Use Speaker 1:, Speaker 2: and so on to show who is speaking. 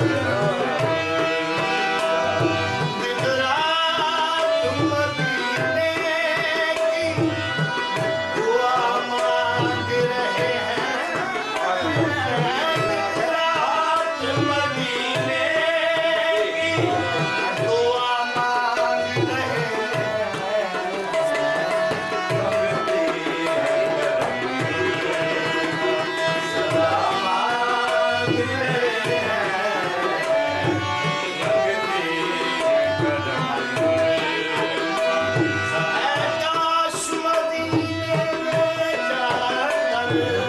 Speaker 1: Yeah. Yeah.